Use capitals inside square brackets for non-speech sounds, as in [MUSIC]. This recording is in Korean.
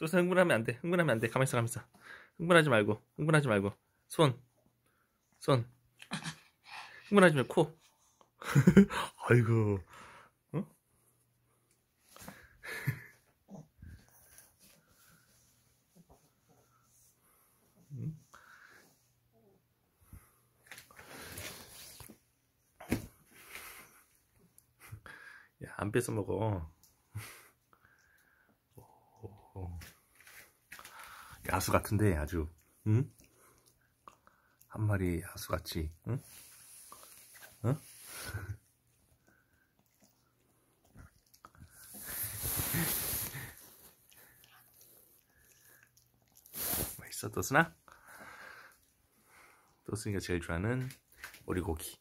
또스 흥분하면 안 돼. 흥분하면 안 돼. 가만있어, 가만있어. 흥분하지 말고, 흥분하지 말고. 손, 손. 흥분하지 말고, 코. [LAUGHS] 아이고, 어? 야, 안 뺏어 먹어. 야수 같은데, 아주. 응? 한 마리 야수 같지, 응? 응? [LAUGHS] 맛있어, 또스나? 또스이가 제일 좋아하는 오리고기.